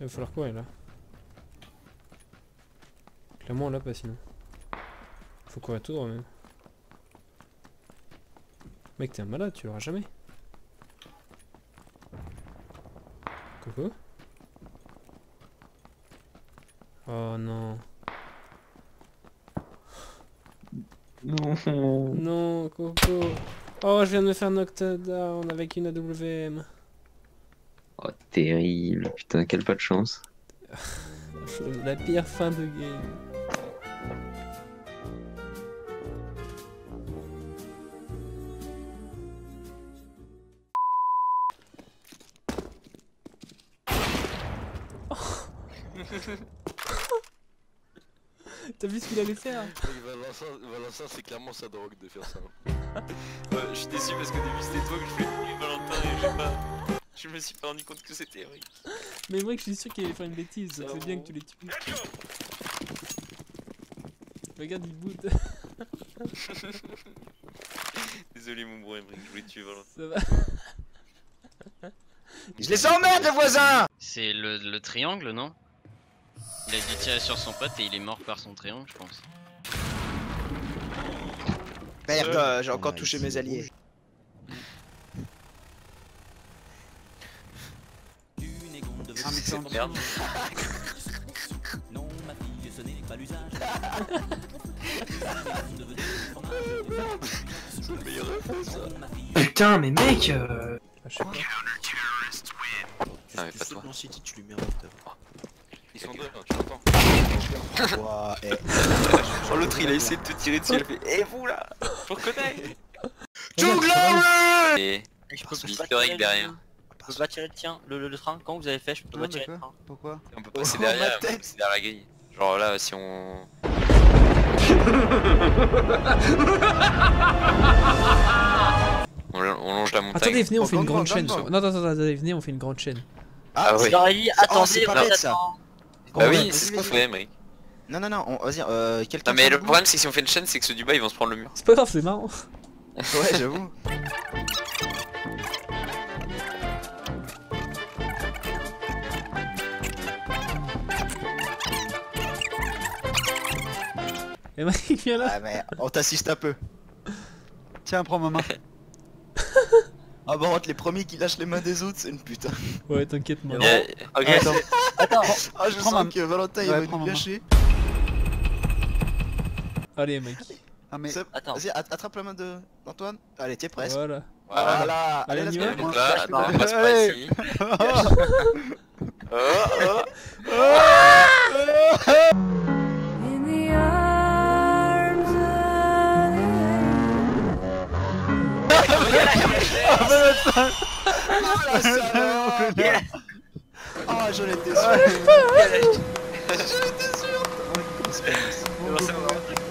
Il va falloir courir là. Clairement on l'a pas sinon. Faut courir tout droit même. Mec t'es un malade, tu l'auras jamais. Coucou Oh non. Non. Non, Coco. Oh, je viens de me faire knockdown avec une AWM. Oh, terrible. Putain, quelle pas de chance. La pire fin de game. T'as vu ce qu'il allait faire? Valentin, Valentin c'est clairement sa drogue de faire ça. Ouais, je suis déçu parce qu'au début c'était toi que je voulais Valentin et j'ai pas. Je me suis pas rendu compte que c'était Eric. Mais moi je suis sûr qu'il allait faire une bêtise, Ça c'est bien que tu l'aies tué. Regarde, il boude. Désolé mon bro Emric, je voulais tuer Valentin. Ça va. Je les emmerde les voisins C'est le, le triangle, non? Il a dû tirer sur son pote et il est mort par son triangle, je pense. Merde, euh, j'ai encore touché mes alliés. C'est Merde. Non, ma fille, ce n'est pas l'usage. Putain, mais mec euh... Ah, je sais pas. Non mais pas toi. Dans City, tu lui mets un moteur. Ils sont deux, tu l'entends. Oh l'autre il a essayé de te tirer dessus, il a fait Eh vous là? Je reconnais Et Je peux pas derrière. Peux pas tirer le tien, le, le, le train. Quand vous avez fait, je peux pas tirer le train. Pourquoi On peut passer Oh, derrière, ma on peut tête. passer derrière la grille. Genre là si on... on, on longe la montagne. Attendez, venez, on Oh, fait une grande chaîne. sur- Non, attends, attends, attendez, venez, on fait une grande chaîne. Ah ai dit, Oh, attendez, c'est on bête, ça. Bah Ouais, oui, c'est ce qu'on fait Emric. Non, non, non, on- vas-y, euh, quelqu'un. Non mais le problème c'est que si on fait une chaîne c'est que ceux du bas ils vont se prendre le mur. C'est pas grave, c'est marrant. Ouais, j'avoue. Et Mike, viens là. Ah, mais on t'assiste un peu. Tiens, prends ma main. Ah, bon, entre les premiers qui lâchent les mains des autres, c'est une putain. Ouais, t'inquiète, moi. Ok. Attends, Attends, Ah, je Prends sens ma- que Valentin il Ouais, va nous gâcher. Allez, mec. ah mais attends. Vas-y, att- attrape la main de- d'Antoine. Allez, t'es presque. Voilà. Voilà. Voilà. Allez, on y let's va go. Donc là, attends, on passe Allez. ici. Oh, oh. In Ah, ça va. Ah, j'en étais sûr. Bon, c'est bon.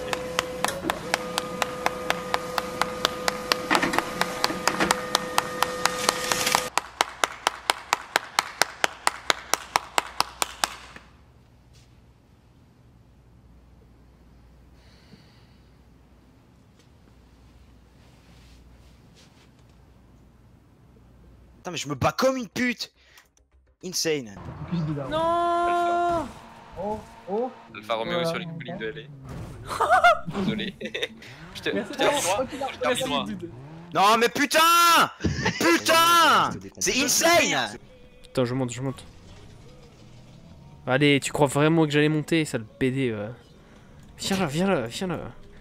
Putain, mais je me bats comme une pute. Insane. Non Alpha Romeo sur les collines de LA. Désolé. Je te. Droit. Non, mais putain Putain C'est insane Attends, je monte, je monte. Allez, tu crois vraiment que j'allais monter, sale PD ouais. Viens là, viens là, viens là.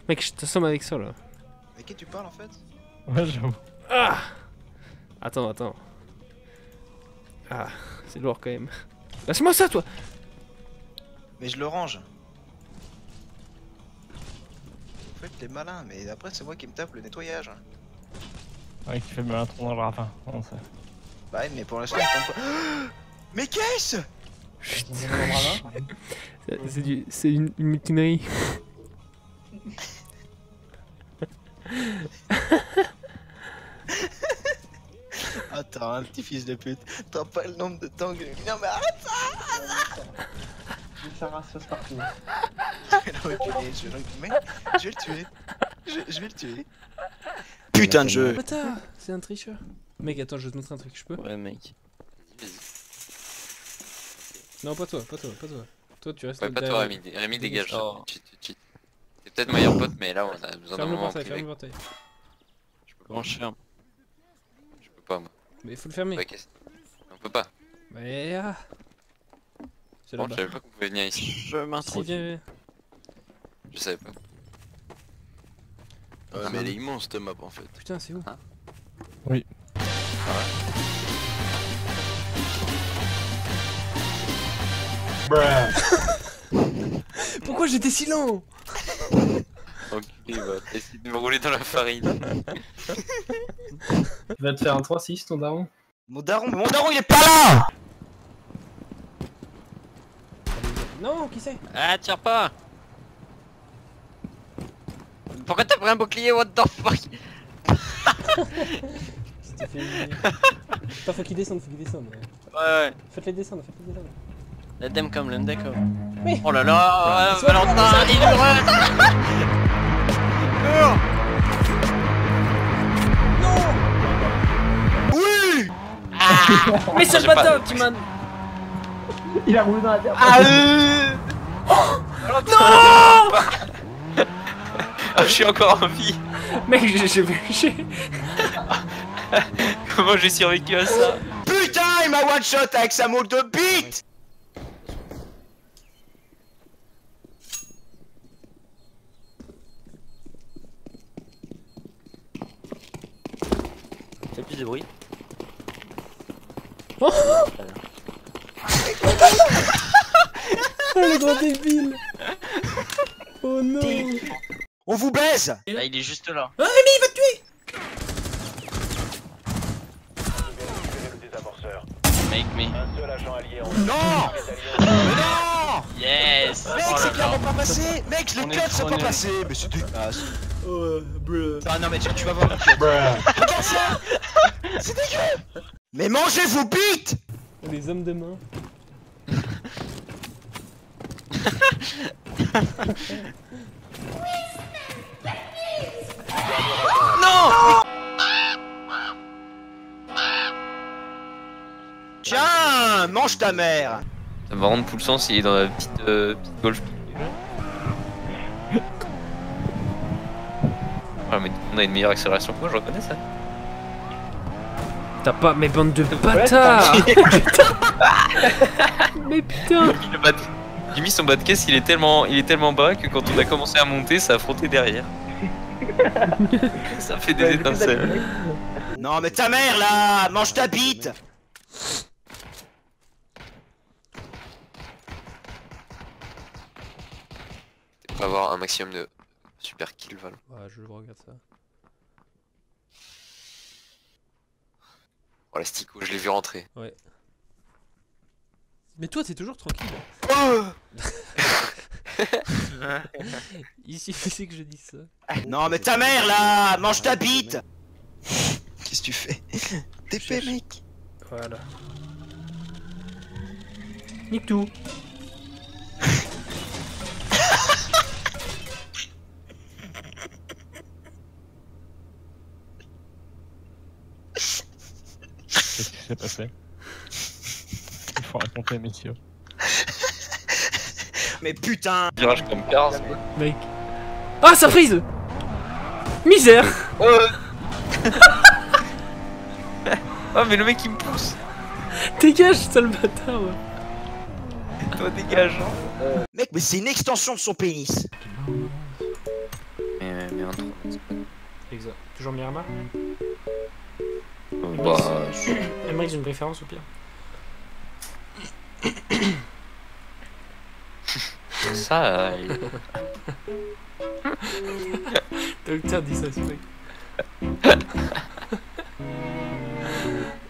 Mec, je t'assomme avec ça là. Mais qui tu parles en fait? Ouais, j'avoue. Ah Attends, attends. Ah, c'est lourd quand même. Laisse-moi ça, toi Mais je le range. En fait, t'es malin, mais après, c'est moi qui me tape le nettoyage. Ouais, fait bien un trou dans le ravin. Non, ça. Bah, ouais, mais pour l'instant, il tombe pas. Mais qu'est-ce? C'est c'est du... C'est une mutinerie. Attends, un petit fils de pute. T'as pas le nombre de temps que. Non, mais arrête Ça partout. Je vais le reculer, je vais je vais le tuer. Je, je vais le tuer. Putain de jeu C'est un tricheur. Mec, attends, je vais te montrer un truc, je peux Ouais, mec. Non, pas toi, pas toi, pas toi. Toi, tu restes Ouais, pas derrière. toi, Rémi. Rémi, dégage. Oh. C'est peut-être meilleur pote, mais là, on a besoin d'un Ferme le moment portail, ferme privé. le portail. Bon, je ferme. Je peux pas, moi. Mais faut le fermer. Ouais, qu'est-ce- On peut pas. Mais ah C'est Bon, je savais pas qu'on pouvait venir ici. Je m'introduis. Je savais pas. Ouais, mais elle est immense cette map en fait. Putain, c'est où Hein Oui. Pourquoi j'étais si lent Enculé, va. Essaye de me rouler dans la farine. Il va te faire un 3-6 ton daron Mon daron, mon daron il est pas là Non, qui c'est? Ah, tire pas Pourquoi t'as pris un bouclier, what the fuck? Fait. Attends, faut qu'il descende, faut qu'il descende. Ouais, ouais. Faites-les descendre, faites-les descendre. La dame comme le deck. Oui. Oh là là, euh, Valentin, il est Mais c'est le bâtard, tu m'as. Il a roulé dans la terre Ah euh... Ah, je suis encore en vie. Mec, j'ai j'ai- Comment j'ai survécu à ça Putain, il m'a one shot avec sa moule de bite Fais plus de bruit. Oh le gros débile. Oh non. On vous baise. Là, il est juste là. Make me. Non passé. Mec, les cuts sont pas passés Mais c'est dégueulasse Oh, bruh. Ah non mais tu, tu vas voir Regarde ça. C'est dégueu. Mais mangez vos bites. Les hommes de main. Tiens Mange ta mère. Ça va rendre tout le sens s'il est dans la petite, euh, petite golf. Ah, mais on a une meilleure accélération que moi, je reconnais ça. T'as pas. Mais bande de bâtards Mais putain de- Jimmy, son bas de caisse, il est tellement, il est tellement bas que quand on a commencé à monter, ça a frotté derrière. ça fait des étincelles. Non mais ta mère là Mange ta bite On va avoir un maximum de super kills, Val. Ouais, je regarde ça. Oh, la Stico, je l'ai vu rentrer. Mais toi, t'es toujours tranquille. Oh Il suffisait que je dise ça. Non mais ta mère là Mange ta bite Qu'est-ce que tu fais? T'es fait mec Voilà. Nique tout. S'est passé Il faut raconter, messieurs. Mais putain Virage comme Cars. Mec. Ah, ça frise Misère Oh, mais le mec il me pousse. Dégage, sale bâtard ouais. Toi, dégage. Mec mais c'est une extension de son pénis Mais, mais un trou. Exact. Toujours Miramar? Bah, Emmerich, j'ai une préférence au pire. ça. euh, Docteur dit ça, c'est.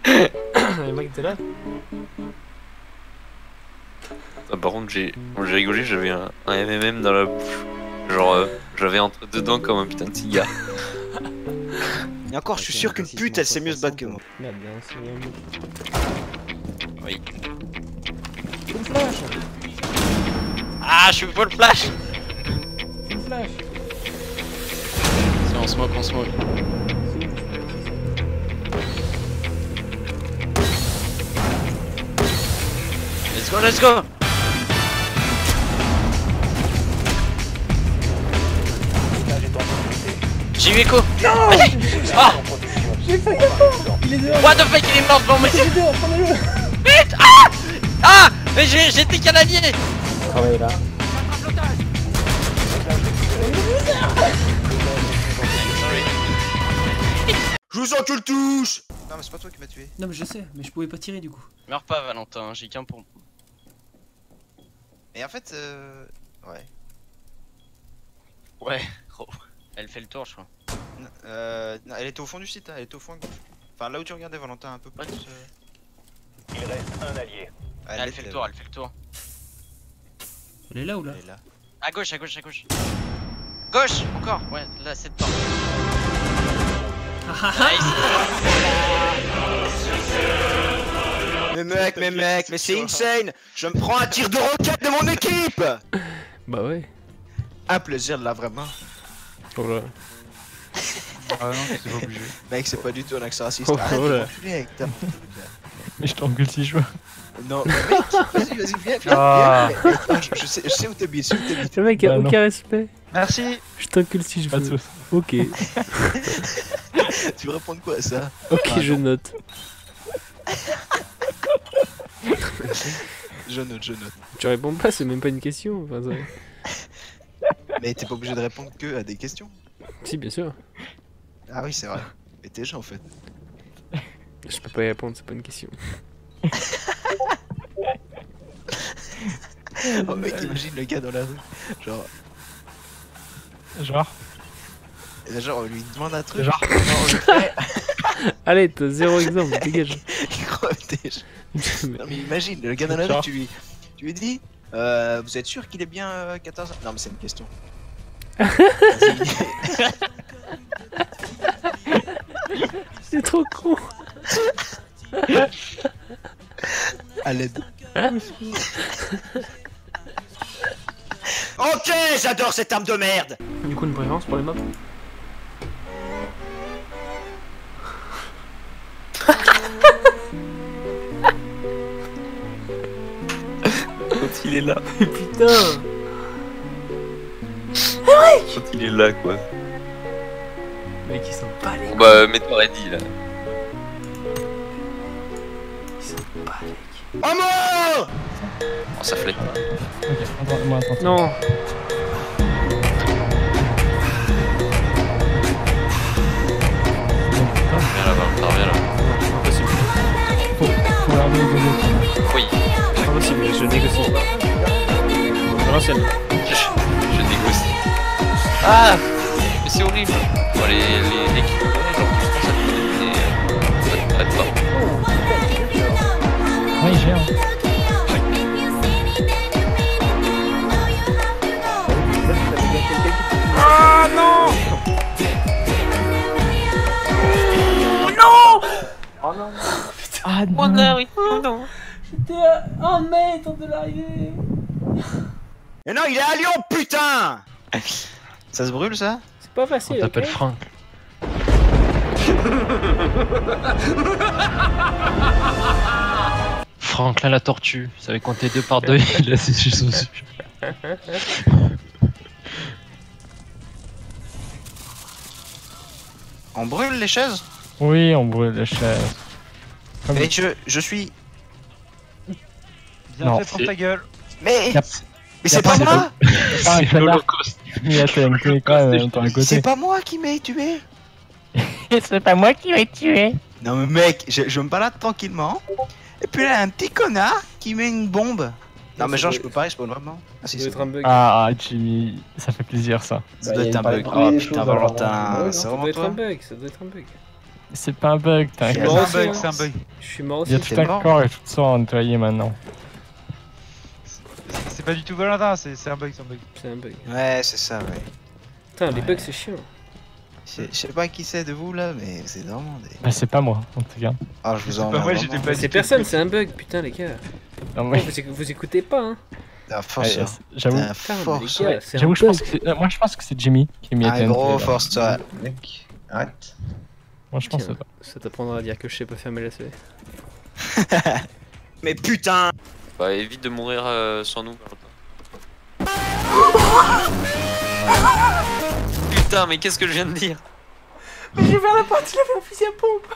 Emmerich, t'es là? Ah, par contre, j'ai rigolé, j'avais un, un MMM dans la bouche. Genre, euh, j'avais entre deux dents comme un putain de cigare. Et encore je suis sûr qu'une pute elle sait mieux se battre que moi Merde, bien, c'est un Oui. Full flash. Ah, je suis full flash. Full flash. C'est on smoke, on smoke. Let's go, let's go J'ai eu écho Allez Ah What the fuck, il est mort devant moi Vite Ah Ah Mais j'ai- j'étais canadier Je vous encule tous Non, mais c'est pas toi qui m'as tué. Non mais je sais, mais je pouvais pas tirer du coup. Meurs pas, Valentin, j'ai qu'un pour. Et en fait, euh... Ouais. Ouais, gros. Elle fait le tour, je crois. Euh... non, elle était au fond du site, hein, elle était au fond à gauche. Enfin, là où tu regardais, Valentin, un peu plus. euh, Il reste un allié. Elle fait le tour, elle fait le tour. Elle est là ou là Elle est là. À gauche, à gauche, à gauche. Gauche Encore Ouais, là, cette porte. Nice Mais mec, mais mec, mais c'est insane Je me prends un tir de roquette de mon équipe Bah ouais. Un plaisir là, vraiment. Voilà. Ah non, c'est pas obligé. Mec, c'est pas du tout un accent raciste. Oh, Arrête ta- Mais je t'engueule si je veux. Non, mais mec, vas-y, vas-y, viens, viens, Ah. viens. je, je sais, je sais où t'habites, je sais où t'habites. Le mec a Bah non. aucun respect. Merci. Je t'encule si je Pas veux. Ok. Tu veux répondre quoi à ça? Ok, je note. Je note, je note. Tu réponds pas, c'est même pas une question. Enfin, ça- Mais t'es pas obligé de répondre que à des questions. Si, bien sûr. Ah oui, c'est vrai. Mais t'es gens en fait. Je peux pas y répondre, c'est pas une question. Oh mec, imagine le gars dans la rue. Genre, Genre, genre on lui demande un truc. Genre. Allez, t'as zéro exemple, dégage. Il crève déjà. Non mais imagine, le gars dans la rue, tu lui, tu lui dis euh, Vous êtes sûr qu'il est bien euh, 14 ans Non mais c'est une question. C'est trop con. À l'aide. ok, j'adore cette arme de merde Du coup, une préférence pour les mobs Quand il est là. Putain Quand il est là, quoi. Mec, ils sont pas les Bon bah, mets-toi ready là. Ils sont pas les Oh mort Oh, ça flette. ok, attends, moi, attends. Non. Impossible. Oui, Impossible, je négocie. À l'ancienne. Ah. Mais c'est horrible. Bon, les, les, l'équipe, genre, tout ça, ça te fait des... Ça t'arrête pas. Ouais, il gère. Ah non. Mais non, il est à Lyon, putain Ça se brûle ça? C'est pas On facile, t'appelle ok Franck. Franklin la tortue, ça avait compté deux par deux, il a séché son dessus. On brûle les chaises? Oui, on brûle les chaises. Oui. Mais je, je suis... Bien Non, fait pour ta gueule. Mais... A- Mais c'est pas moi il fait l'Holocauste. Il y a TNT quand même, dans le côté. C'est pas moi qui m'ai tué C'est pas moi qui l'ai tué. Non mais mec, je, je me balade tranquillement. Et puis là, un petit connard qui met une bombe. Non mais genre, je peux pas respawn vraiment. Ah si, un bug. Ah, ah, Jimmy, ça fait plaisir ça. Ça doit être un bug. Oh putain, Valentin, c'est ça doit vraiment être un bug, ça doit être un bug. C'est pas un bug, mort un aussi, bug, c'est un bug. Je suis mort Il y a aussi. tout un corps et tout ça à nettoyer maintenant. Pas du tout Valentin, c'est un bug, c'est un bug. C'est un bug. Ouais, c'est ça, ouais. Putain, les bugs c'est chiant. Je je sais pas qui c'est de vous là, mais c'est vraiment des. Bah, c'est pas moi, en tout cas. Ah, je vous C'est en pas moi, j'étais pas Mais du c'est personne, c'est un bug, putain les gars. Non, mais, vous, vous écoutez pas, hein. La force, j'avoue, j'avoue, je pense que c'est- euh, moi je pense que c'est Jimmy qui a mis la Un TNT, gros force, toi. Mec, arrête. Moi je pense que Tiens, c'est pas. Ça t'apprendra à dire que je sais pas fermer la CV. Mais putain Bah évite de mourir euh, sans nous, Valentin. Putain, mais qu'est-ce que je viens de dire? Mais j'ai ouvert la porte, il avait un fusil à pompe